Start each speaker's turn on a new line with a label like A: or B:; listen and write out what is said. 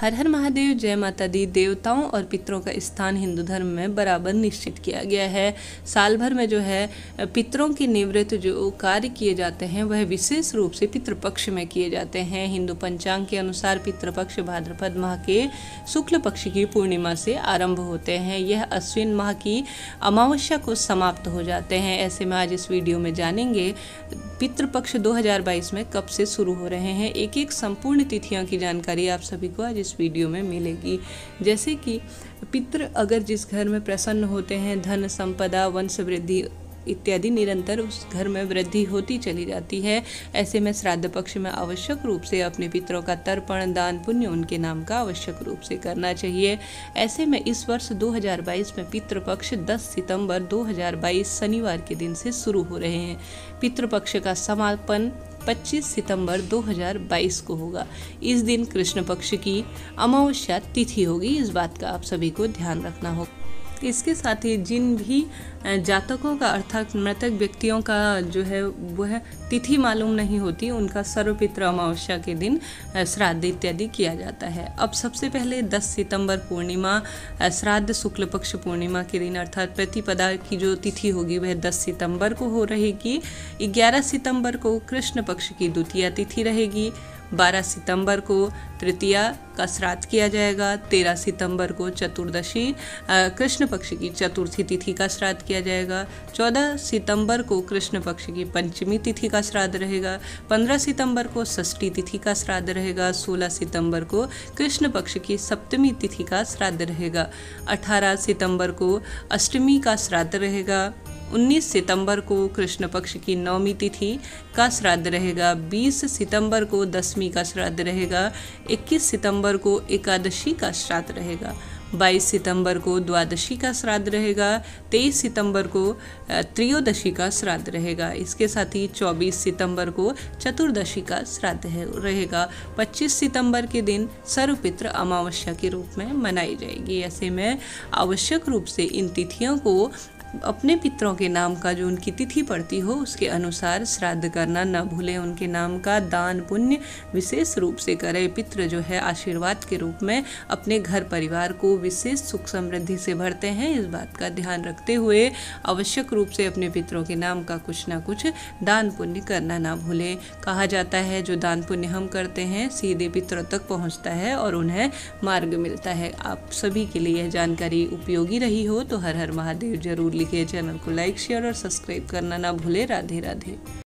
A: हर हर महादेव, जय माता दी। देवताओं और पितरों का स्थान हिंदू धर्म में बराबर निश्चित किया गया है। साल भर में जो है, पितरों की निवृत्त जो कार्य किए जाते हैं, वह विशेष रूप से पितृपक्ष में किए जाते हैं। हिंदू पंचांग के अनुसार पितृपक्ष भाद्रपद माह के शुक्ल पक्ष की पूर्णिमा से आरंभ होते हैं। यह अश्विन माह की अमावस्या को समाप्त हो जाते हैं। ऐसे में आज इस वीडियो में जानेंगे पितृपक्ष 2022 में कब से शुरू हो रहे हैं? एक एक संपूर्ण तिथियों की जानकारी आप सभी को आज इस वीडियो में मिलेगी। जैसे कि पितृ अगर जिस घर में प्रसन्न होते हैं, धन, संपदा, वंश वृद्धि इत्यादि निरंतर उस घर में वृद्धि होती चली जाती है। ऐसे में श्राद्ध पक्ष में आवश्यक रूप से अपने पितरों का तर्पण, दान, पुण्य उनके नाम का आवश्यक रूप से करना चाहिए। ऐसे में इस वर्ष 2022 में पितृपक्ष 10 सितंबर 2022 शनिवार के दिन से शुरू हो रहे हैं। पितृपक्ष का समापन 25 सितंबर 2022 को होगा। इस दिन कृष्ण पक्ष की अमावस्या तिथि होगी। इस बात का आप सभी को ध्यान रखना होगा इसके साथ ही जिन भी जातकों का अर्थात मृतक व्यक्तियों का जो है, वह तिथि मालूम नहीं होती, उनका सर्वपित्र अमावस्या के दिन श्राद्ध इत्यादि किया जाता है। अब सबसे पहले 10 सितंबर पूर्णिमा श्राद्ध शुक्ल पक्ष पूर्णिमा के दिन अर्थात प्रतिपदा की जो तिथि होगी, वह 10 सितंबर को हो रहेगी। 11 सितंबर को कृष्ण पक्ष की द्वितीय तिथि रहेगी 12 सितंबर को तृतीया का श्राद्ध किया जाएगा। 13 सितंबर को चतुर्दशी कृष्ण पक्ष की चतुर्थी तिथि का श्राद्ध किया जाएगा। 14 सितंबर को कृष्ण पक्ष की पंचमी तिथि का श्राद्ध रहेगा। 15 सितंबर को षष्ठी तिथि का श्राद्ध रहेगा। 16 सितंबर को कृष्ण पक्ष की सप्तमी तिथि का श्राद्ध रहेगा। 18 सितंबर को अष्टमी का श्राद्ध रहेगा। 19 सितंबर को कृष्ण पक्ष की नौमी तिथि का श्राद्ध रहेगा। 20 सितंबर को दसवीं का श्राद्ध रहेगा। 21 सितंबर को एकादशी का श्राद्ध रहेगा 22 सितंबर को द्वादशी का श्राद्ध रहेगा 23 सितंबर को त्रयोदशी का श्राद्ध रहेगा। इसके साथ ही 24 सितंबर को चतुर्दशी का श्राद्ध रहेगा। 25 सितंबर के दिन सर्वपित्र अमावस्या के रूप में मनाई जाएगी। ऐसे में आवश्यक रूप से इन तिथियों को अपने पितरों के नाम का जो उनकी तिथि पड़ती हो, उसके अनुसार श्राद्ध करना न भूलें, उनके नाम का दान पुण्य विशेष रूप से करें। पितृ जो है, आशीर्वाद के रूप में अपने घर परिवार को विशेष सुख समृद्धि से भरते हैं। इस बात का ध्यान रखते हुए आवश्यक रूप से अपने पितरों के नाम का कुछ ना कुछ दान पुण्य करना ना भूलें। कहा जाता है, जो दान पुण्य हम करते हैं, सीधे पितरों तक पहुँचता है और उन्हें मार्ग मिलता है। आप सभी के लिए यह जानकारी उपयोगी रही हो तो हर हर महादेव ज़रूर लिखिए चैनल को लाइक शेयर और सब्सक्राइब करना ना भूले। राधे राधे